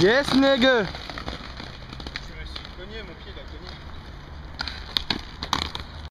Yes, nigga Je me suis cogné, mon pied il a cogné.